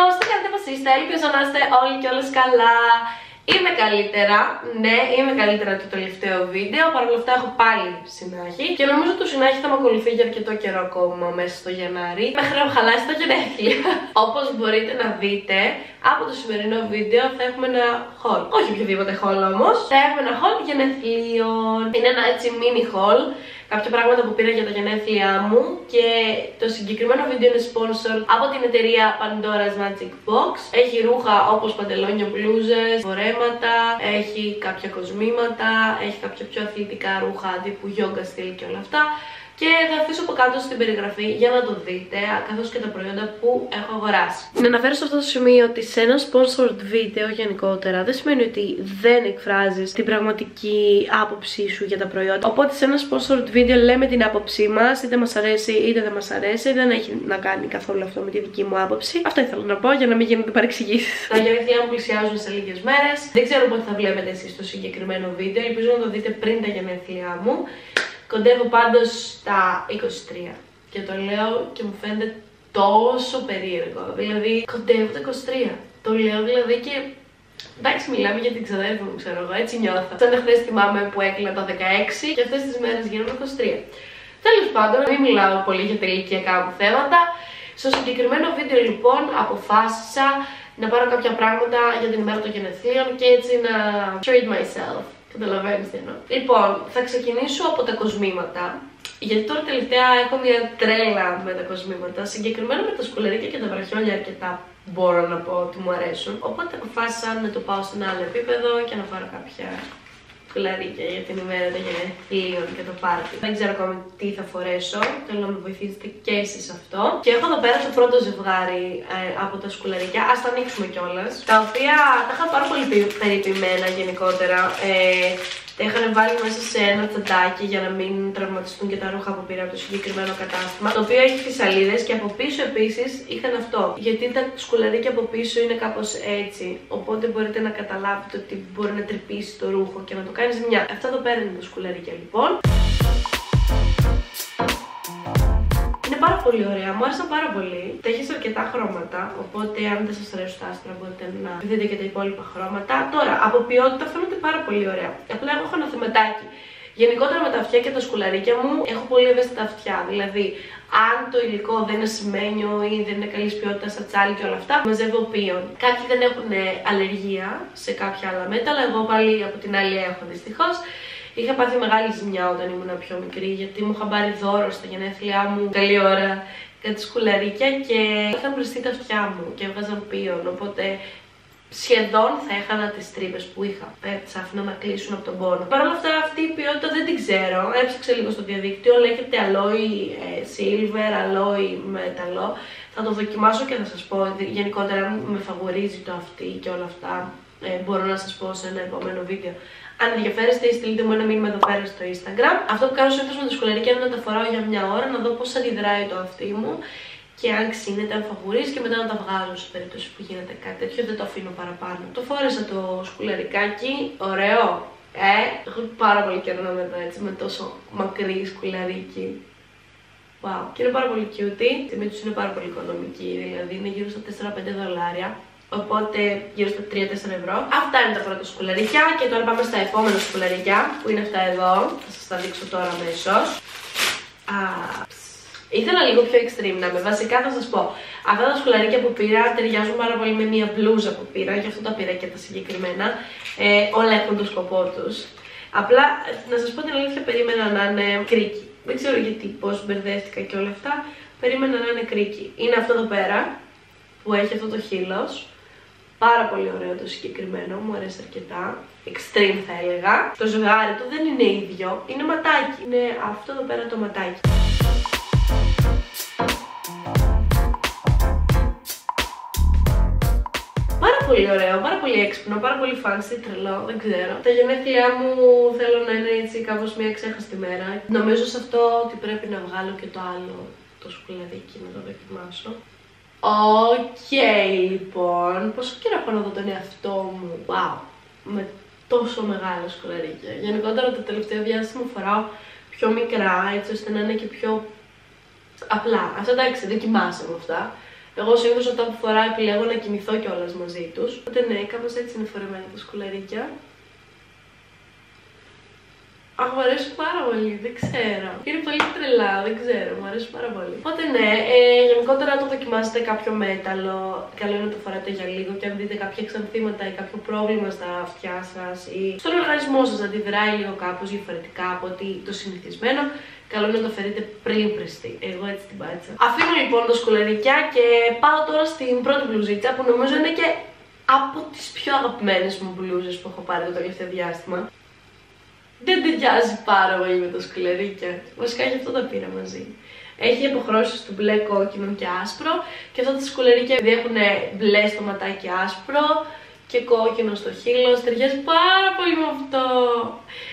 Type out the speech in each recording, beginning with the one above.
αλλιώς τι κάνετε πως είστε, ελπίζω να είστε όλοι και όλες καλά. Είμαι καλύτερα, ναι, είμαι καλύτερα το τελευταίο βίντεο. Παρ' όλα αυτά έχω πάλι συνάχη. Και νομίζω το συνάχη θα με ακολουθεί για αρκετό καιρό ακόμα μέσα στο Γενάρη. Μέχρι να χαλάσει τα γενέθλια. Όπως μπορείτε να δείτε, από το σημερινό βίντεο θα έχουμε ένα haul. Όχι οποιοδήποτε haul όμως. Θα έχουμε ένα haul γενεθλίων. Είναι ένα έτσι mini haul κάποια πράγματα που πήρα για τα γενέθλιά μου και το συγκεκριμένο βίντεο είναι sponsor από την εταιρεία Pandora's Magic Box. Έχει ρούχα όπως παντελόνια, μπλούζες, φορέματα, έχει κάποια κοσμήματα, έχει κάποια πιο αθλητικά ρούχα τύπου yoga style και όλα αυτά και θα αφήσω από κάτω στην περιγραφή για να το δείτε, καθώς και τα προϊόντα που έχω αγοράσει. Να αναφέρω σε αυτό το σημείο ότι σε ένα sponsored βίντεο γενικότερα δεν σημαίνει ότι δεν εκφράζεις την πραγματική άποψή σου για τα προϊόντα. Οπότε σε ένα sponsored βίντεο λέμε την άποψή μας, είτε μας αρέσει είτε δεν μας αρέσει, δεν έχει να κάνει καθόλου αυτό με τη δική μου άποψη. Αυτό ήθελα να πω για να μην γίνονται παρεξηγήσεις. Τα γενέθλιά μου πλησιάζουν σε λίγες μέρες. Δεν ξέρω πότε θα βλέπετε εσείς το συγκεκριμένο βίντεο. Ελπίζω να το δείτε πριν τα γενέθλιά μου. Κοντεύω πάντως στα 23 και το λέω και μου φαίνεται τόσο περίεργο. Δηλαδή, κοντεύω τα 23. Το λέω δηλαδή και Εντάξει, μιλάμε για την ξαδέρφη μου, ξέρω εγώ, έτσι νιώθω. Σαν χθες θυμάμαι που έκλεινα τα 16 και αυτές τις μέρες γίνομαι 23. Τέλος πάντων, μην μιλάω πολύ για τα ηλικιακά μου θέματα. Στο συγκεκριμένο βίντεο λοιπόν αποφάσισα να πάρω κάποια πράγματα για την ημέρα των γενεθλίων και έτσι να treat myself. Καταλαβαίνεις τι εννοώ. Λοιπόν, θα ξεκινήσω από τα κοσμήματα. Γιατί τώρα τελευταία έχω μια τρέλα με τα κοσμήματα. Συγκεκριμένα με τα σκουλερίκια και τα βραχιόλια αρκετά μπορώ να πω ότι μου αρέσουν. Οπότε αποφάσισα να το πάω σε ένα άλλο επίπεδο και να πάρω κάποια σκουλαρίκια για την ημέρα των γενεθλίων και το πάρτι. Δεν ξέρω ακόμη τι θα φορέσω. Θέλω να με βοηθήσετε και εσείς αυτό. Και έχω εδώ πέρα το πρώτο ζευγάρι ε, από τα σκουλαρίκια. Α τα ανοίξουμε κιόλας. Τα οποία τα είχα πάρα πολύ περιποιημένα γενικότερα. Ε, τα είχαν βάλει μέσα σε ένα τσαντάκι για να μην τραυματιστούν και τα ρούχα που πήρα από το συγκεκριμένο κατάστημα. Το οποίο έχει φυσαλίδε και από πίσω επίσης είχαν αυτό. Γιατί τα σκουλαρίκια από πίσω είναι κάπως έτσι. Οπότε μπορείτε να καταλάβετε ότι μπορεί να τρυπήσει το ρούχο και να το κάνεις μια. Αυτά το παίρνουν τα σκουλαρίκια λοιπόν. Πάρα πολύ ωραία, μου άρεσαν πάρα πολύ. Τα έχεις αρκετά χρώματα, οπότε αν δεν σας αρέσουν τα άστρα μπορείτε να δείτε και τα υπόλοιπα χρώματα. Τώρα, από ποιότητα φαίνονται πάρα πολύ ωραία. Απλά εγώ έχω ένα θεματάκι. Γενικότερα με τα αυτιά και τα σκουλαρίκια μου έχω πολύ ευαίσθητα αυτιά. Δηλαδή, αν το υλικό δεν είναι σημαίνιο ή δεν είναι καλής ποιότητας σαν τσάλι και όλα αυτά, μαζεύω πίον. Κάποιοι δεν έχουν αλλεργία σε κάποια άλλα μέταλλα, αλλά εγώ πάλι από την άλλη έχω δυστυχώς. Είχα πάθει μεγάλη ζημιά όταν ήμουν πιο μικρή, γιατί μου είχαν πάρει δώρο στα γενέθλιά μου καλή ώρα κάτι σκουλαρίκια και είχαν μπριστεί τα αυτιά μου και έβγαζαν πίον, οπότε σχεδόν θα έχανα τις τρύπες που είχα. Έτσι, άφηνα να κλείσουν από τον πόνο. Παρ' όλα αυτά, αυτή η ποιότητα δεν την ξέρω. Έψαξα λίγο στο διαδίκτυο. Λέγεται αλόι ε, silver, αλόι μεταλλό. Θα το δοκιμάσω και θα σας πω. Γενικότερα, με φαβορίζει το αυτή και όλα αυτά. Ε, μπορώ να σας πω σε ένα επόμενο βίντεο. Αν ενδιαφέρεστε, στείλτε μου ένα μήνυμα εδώ πέρα στο Instagram. Αυτό που κάνω συνήθως με τα σκουλαρίκια είναι να τα φοράω για μια ώρα, να δω πώς αντιδράει το αυτί μου και αν ξύνεται, αν φαγουρίζει και μετά να τα βγάζω σε περίπτωση που γίνεται κάτι τέτοιο. Δεν το αφήνω παραπάνω. Το φόρεσα το σκουλαρικάκι, ωραίο. Ε, έχω πάρα πολύ καιρό να μετά έτσι με τόσο μακρύ σκουλαρίκι. Wow. Και είναι πάρα πολύ cute. Η τιμή τους είναι πάρα πολύ οικονομική, δηλαδή είναι γύρω στα 4-5 δολάρια. Οπότε γύρω στα 3-4 ευρώ. Αυτά είναι τα πρώτα σκουλαρίκια και τώρα πάμε στα επόμενα σκουλαρίκια που είναι αυτά εδώ. Θα σας τα δείξω τώρα αμέσως. Ήθελα λίγο πιο extreme να είμαι. Βασικά θα σας πω, αυτά τα σκουλαρίκια που πήρα ταιριάζουν πάρα πολύ με μια μπλούζα που πήρα, γι' αυτό τα πήρα και τα συγκεκριμένα. Ε, όλα έχουν το σκοπό τους. Απλά, να σας πω την αλήθεια, περίμενα να είναι κρίκι. Δεν ξέρω γιατί, πώς μπερδεύτηκα και όλα αυτά. Περίμενα να είναι κρίκι. Είναι αυτό εδώ πέρα, που έχει αυτό το χείλος. Πάρα πολύ ωραίο το συγκεκριμένο, μου αρέσει αρκετά. Extreme θα έλεγα. Το ζευγάρι του δεν είναι ίδιο, είναι ματάκι. Είναι αυτό εδώ πέρα το ματάκι. Πάρα πολύ ωραίο, πάρα πολύ έξυπνο, πάρα πολύ fancy, τρελό, δεν ξέρω. Τα γενέθλιά μου θέλω να είναι έτσι κάπως μια αξέχαστη μέρα. Νομίζω σε αυτό ότι πρέπει να βγάλω και το άλλο, το σκουλαρίκι, να το δοκιμάσω. Ok, okay, λοιπόν. Πόσο καιρό έχω να δω τον εαυτό μου; Wow. Με τόσο μεγάλα σκουλαρίκια. Γενικότερα το τελευταίο διάστημα φοράω πιο μικρά, έτσι ώστε να είναι και πιο απλά. Αυτά εντάξει, δοκιμάσαι με αυτά. Εγώ συνήθως όταν φοράω επιλέγω να κοιμηθώ κιόλας μαζί τους. Οπότε ναι, κάπως έτσι είναι φορεμένα τα σκουλαρίκια. Αχ, μου αρέσει πάρα πολύ, δεν ξέρω. Είναι πολύ τρελά, δεν ξέρω, μου αρέσει πάρα πολύ. Οπότε ναι, ε, γενικότερα αν το δοκιμάσετε κάποιο μέταλλο, καλό είναι να το φοράτε για λίγο και αν δείτε κάποια εξανθήματα ή κάποιο πρόβλημα στα αυτιά σας ή στον οργανισμό σας να αντιδράει λίγο κάπως διαφορετικά από ότι το συνηθισμένο, καλό είναι να το φέρετε πριν πρεστεί. Εγώ έτσι την πάτησα. Αφήνω λοιπόν τα σκουλαρικιά και πάω τώρα στην πρώτη μπλουζίτσα που νομίζω είναι και από τις πιο αγαπημένες μου μπλούζες που έχω πάρει το τελευταίο διάστημα δεν ταιριάζει πάρα πολύ με τα σκουλερίκια. Βασικά και αυτό τα πήρα μαζί. Έχει αποχρώσεις του μπλε, κόκκινο και άσπρο και αυτά τα σκουλερίκια επειδή έχουν μπλε στο ματάκι άσπρο και κόκκινο στο χείλο, ταιριάζει πάρα πολύ με αυτό.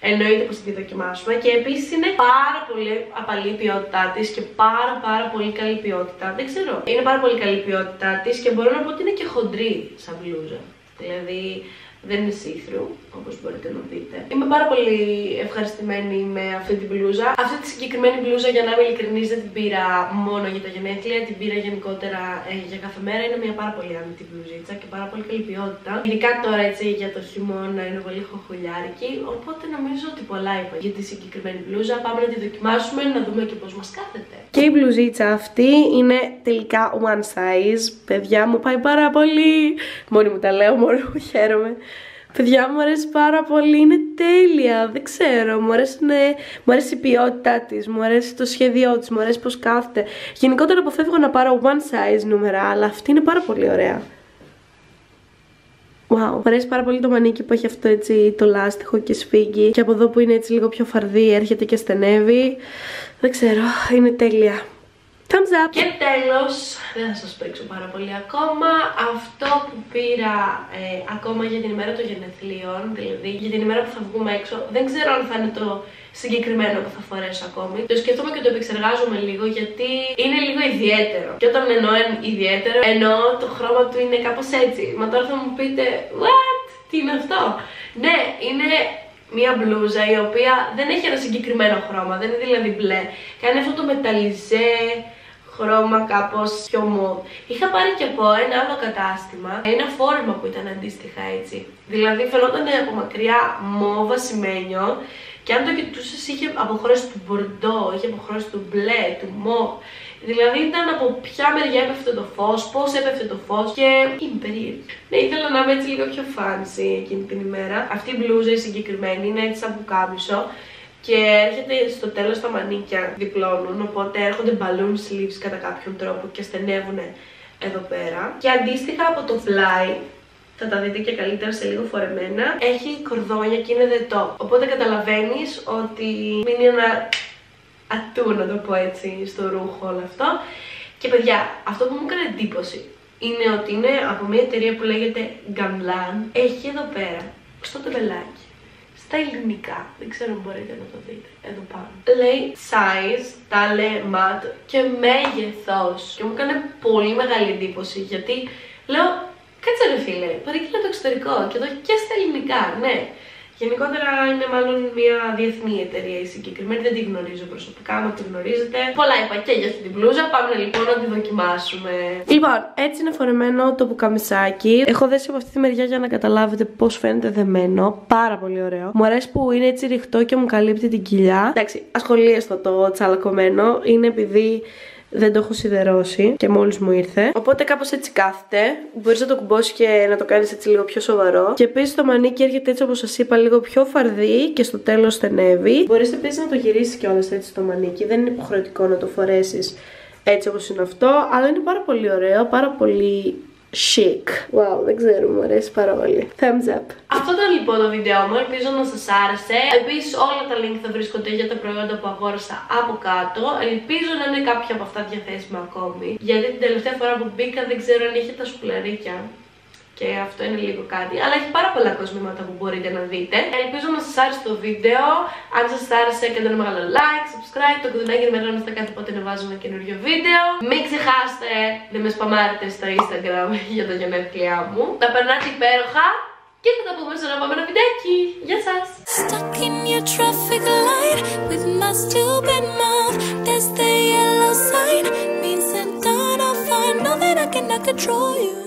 Εννοείται πως τη δοκιμάσουμε και επίσης είναι πάρα πολύ απαλή η ποιότητά της και πάρα πάρα πολύ καλή ποιότητα. Δεν ξέρω, είναι πάρα πολύ καλή η ποιότητά της και μπορώ να πω ότι είναι και χοντρή σαν μπλούζα. Δηλαδή δεν είναι see-through, όπως μπορείτε να δείτε. Είμαι πάρα πολύ ευχαριστημένη με αυτή την μπλούζα. Αυτή τη συγκεκριμένη μπλούζα, για να είμαι ειλικρινής, δεν την πήρα μόνο για τα γενέθλια, την πήρα γενικότερα ε, για κάθε μέρα. Είναι μια πάρα πολύ άνετη μπλουζίτσα και πάρα πολύ καλή ποιότητα. Ειδικά τώρα έτσι για το χειμώνα είναι πολύ χοχολιάρικη, οπότε νομίζω ότι πολλά είπα για τη συγκεκριμένη μπλούζα. Πάμε να τη δοκιμάσουμε, να δούμε και πώς μας κάθεται. Και η μπλουζίτσα αυτή είναι τελικά one size. Παιδιά μου πάει πάρα πολύ. Μόνη μου τα λέω, μόνο μου χαίρομαι. Παιδιά μου αρέσει πάρα πολύ, είναι τέλεια, δεν ξέρω, μου αρέσει, μου αρέσει η ποιότητά της, μου αρέσει το σχέδιό της, μου αρέσει πώς κάθεται. Γενικότερα αποφεύγω να πάρω one size νούμερα, αλλά αυτή είναι πάρα πολύ ωραία. Wow, μου αρέσει πάρα πολύ το μανίκι που έχει αυτό έτσι το λάστιχο και σφίγγει και από εδώ που είναι έτσι λίγο πιο φαρδί έρχεται και στενεύει. Δεν ξέρω, είναι τέλεια. Thumbs up! Και τέλος, δεν θα σας παίξω πάρα πολύ ακόμα, αυτό που πήρα ε, ακόμα για την ημέρα των γενεθλίων, δηλαδή για την ημέρα που θα βγούμε έξω, δεν ξέρω αν θα είναι το συγκεκριμένο που θα φορέσω ακόμη. Το σκεφτόμαι και το επεξεργάζομαι λίγο γιατί είναι λίγο ιδιαίτερο. Και όταν εννοώ ιδιαίτερο, εννοώ το χρώμα του είναι κάπως έτσι. Μα τώρα θα μου πείτε, what, τι είναι αυτό; Ναι, είναι μία μπλούζα η οποία δεν έχει ένα συγκεκριμένο χρώμα, δεν είναι δηλαδή μπλε. Κάνει αυτό το μεταλλιζέ, χρώμα κάπως πιο μοβ. Είχα πάρει και από ένα άλλο κατάστημα ένα φόρμα που ήταν αντίστοιχα έτσι. Δηλαδή φαινόταν από μακριά μόβ ασημένιο και αν το κοιτούσες είχε αποχρώσει του μπορντό, είχε αποχρώσει του μπλε, του μοβ. Δηλαδή ήταν από ποια μεριά έπεφτε το φως, πώς έπεφτε το φως και είμαι περίεργη. Ναι, ήθελα να είμαι έτσι λίγο πιο fancy εκείνη την ημέρα. Αυτή η μπλούζα η συγκεκριμένη είναι έτσι σαν πουκάμισο και έρχεται στο τέλος τα μανίκια διπλώνουν, οπότε έρχονται balloon sleeves κατά κάποιον τρόπο και στενεύουν εδώ πέρα. Και αντίστοιχα από το πλάι, θα τα δείτε και καλύτερα σε λίγο φορεμένα, έχει κορδόνια και είναι δετό. Οπότε καταλαβαίνεις ότι μείνει ένα ατού να το πω έτσι στο ρούχο όλο αυτό. Και παιδιά, αυτό που μου έκανε εντύπωση είναι ότι είναι από μια εταιρεία που λέγεται Gamlan. Έχει εδώ πέρα, στο τεβελάκι, στα ελληνικά. Δεν ξέρω αν μπορείτε να το δείτε εδώ πάνω. Λέει size, τάλε mat και μέγεθος. Και μου έκανε πολύ μεγάλη εντύπωση γιατί λέω κάτσε ρε φίλε, παρήγγειλε το εξωτερικό και εδώ και στα ελληνικά, ναι. Γενικότερα είναι μάλλον μια διεθνή εταιρεία η συγκεκριμένη, δεν τη γνωρίζω προσωπικά, μα τη γνωρίζετε. Πολλά είπα και για αυτή την μπλούζα, πάμε λοιπόν να τη δοκιμάσουμε. Λοιπόν, έτσι είναι φορεμένο το πουκαμισάκι. Έχω δέσει από αυτή τη μεριά για να καταλάβετε πώς φαίνεται δεμένο. Πάρα πολύ ωραίο. Μου αρέσει που είναι έτσι ρηχτό και μου καλύπτει την κοιλιά. Εντάξει, ασχολίαστο το τσαλακωμένο. Είναι επειδή δεν το έχω σιδερώσει και μόλις μου ήρθε. Οπότε κάπως έτσι κάθεται. Μπορείς να το κουμπώσεις και να το κάνεις έτσι λίγο πιο σοβαρό. Και επίση το μανίκι έρχεται έτσι όπως σας είπα, λίγο πιο φαρδί και στο τέλος στενεύει. Μπορείς επίσης να το γυρίσεις κιόλας έτσι το μανίκι. Δεν είναι υποχρεωτικό να το φορέσεις έτσι όπως είναι αυτό. Αλλά είναι πάρα πολύ ωραίο, πάρα πολύ chic. Wow, δεν ξέρω, μου αρέσει πάρα πολύ. Thumbs up. Αυτό ήταν λοιπόν το βίντεο μου, ελπίζω να σας άρεσε. Επίσης όλα τα link θα βρίσκονται για τα προϊόντα που αγόρασα από κάτω. Ελπίζω να είναι κάποια από αυτά διαθέσιμα ακόμη. Γιατί την τελευταία φορά που μπήκα δεν ξέρω αν είχε τα σκουλαρίκια και αυτό είναι λίγο κάτι, αλλά έχει πάρα πολλά κοσμήματα που μπορείτε να δείτε. Ελπίζω να σας άρεσε το βίντεο, αν σας άρεσε κάντε ένα μεγάλο like, subscribe, το κουδουνάκι ενημερώνεστε κάθε πότε να βάζουμε ένα καινούριο βίντεο. Μην ξεχάσετε να με σπαμάρετε στο instagram για τα γενέθλιά μου. Τα περνάτε υπέροχα και θα τα πούμε σε ένα επόμενο βιντεάκι. Γεια σας! Stuck in your traffic light with my stupid mouth There's the yellow sign Means that I don't find nothing I cannot control you.